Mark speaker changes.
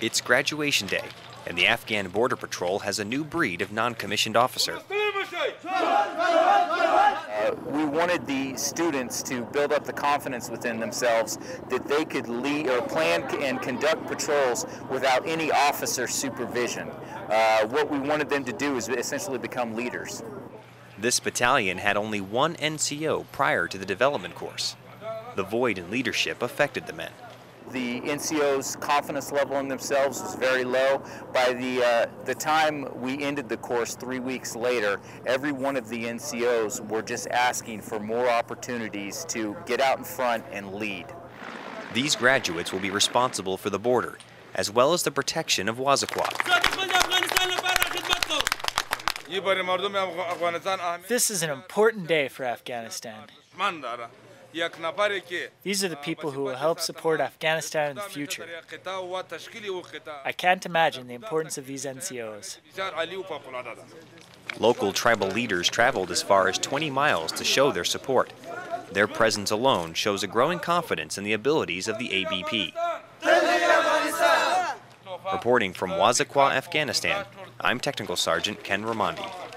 Speaker 1: It's graduation day, and the Afghan Border Patrol has a new breed of non commissioned officer.
Speaker 2: Uh, we wanted the students to build up the confidence within themselves that they could lead or plan and conduct patrols without any officer supervision. Uh, what we wanted them to do is essentially become leaders.
Speaker 1: This battalion had only one NCO prior to the development course. The void in leadership affected the men
Speaker 2: the NCO's confidence level in themselves was very low. By the, uh, the time we ended the course three weeks later, every one of the NCOs were just asking for more opportunities to get out in front and lead.
Speaker 1: These graduates will be responsible for the border, as well as the protection of Wazakwa.
Speaker 3: This is an important day for Afghanistan. These are the people who will help support Afghanistan in the future. I can't imagine the importance of these NCOs.
Speaker 1: Local tribal leaders traveled as far as 20 miles to show their support. Their presence alone shows a growing confidence in the abilities of the ABP. Reporting from Wazakwa, Afghanistan, I'm Technical Sergeant Ken Raimondi.